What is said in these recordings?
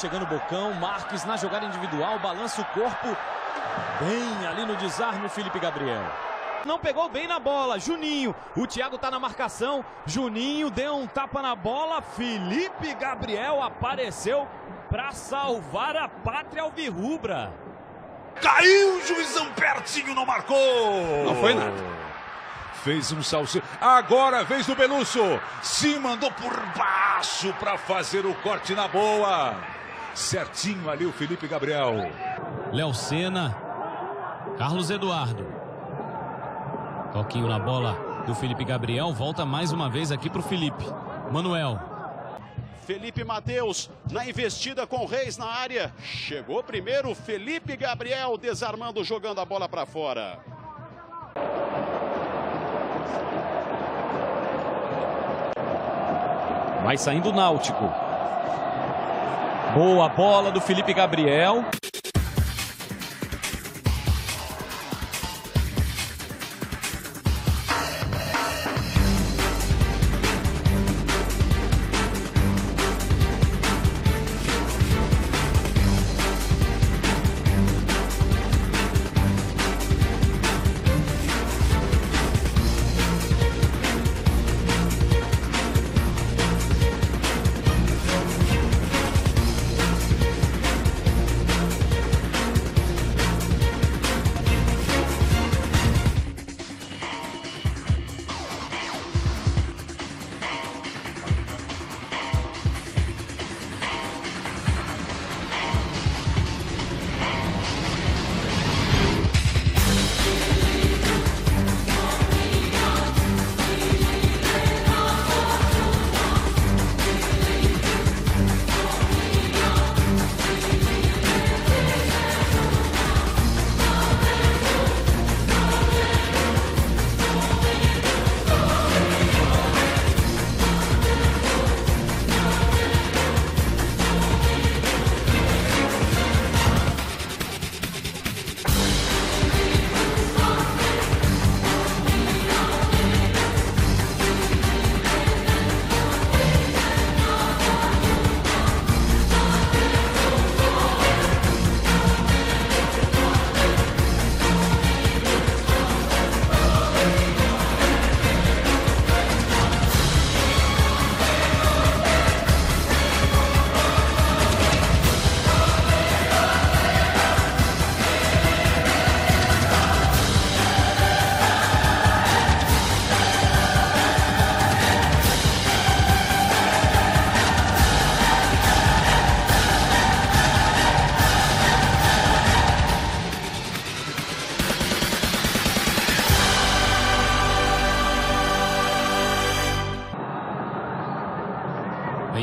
chegando o Bocão, Marques na jogada individual, balança o corpo. Bem ali no desarme o Felipe Gabriel. Não pegou bem na bola, Juninho. O Thiago tá na marcação. Juninho deu um tapa na bola. Felipe Gabriel apareceu para salvar a pátria alvirrubra. Caiu o juizão pertinho, não marcou. Não foi nada. Fez um salse. Agora a vez do Belusso. Se mandou por baixo para fazer o corte na boa. Certinho ali o Felipe Gabriel. Léo Senna. Carlos Eduardo. Toquinho na bola do Felipe Gabriel. Volta mais uma vez aqui para o Felipe. Manuel. Felipe Matheus na investida com Reis na área. Chegou primeiro Felipe Gabriel desarmando, jogando a bola para fora. Vai saindo o Náutico. Boa bola do Felipe Gabriel.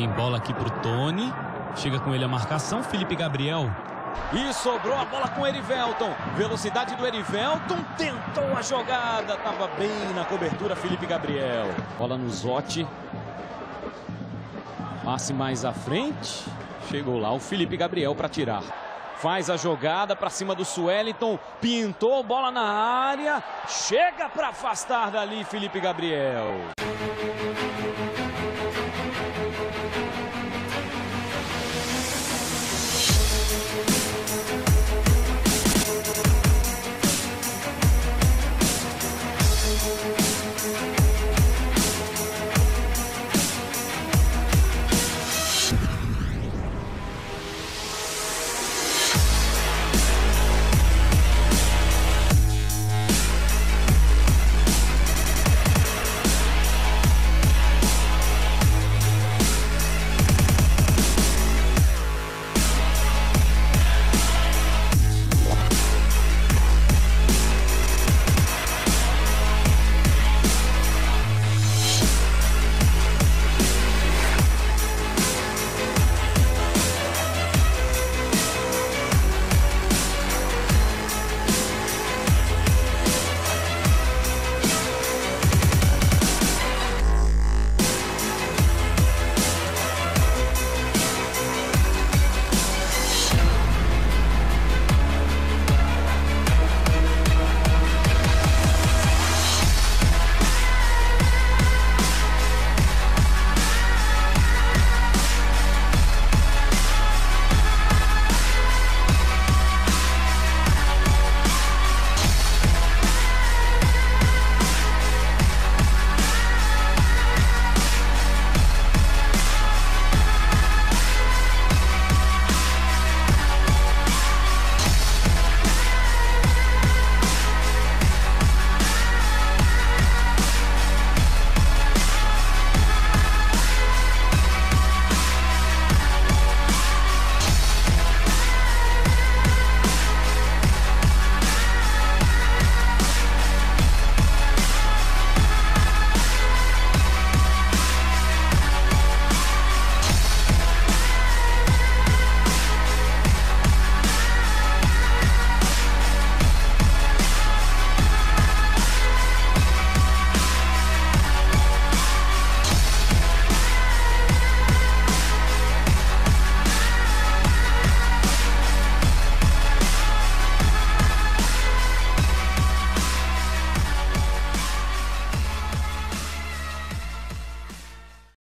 Vem bola aqui pro Tony. Chega com ele a marcação. Felipe Gabriel. E sobrou a bola com Erivelton. Velocidade do Erivelton. Tentou a jogada. Tava bem na cobertura Felipe Gabriel. Bola no Zotti. Passe mais à frente. Chegou lá o Felipe Gabriel para tirar. Faz a jogada para cima do Sueliton. Pintou bola na área. Chega para afastar dali Felipe Gabriel.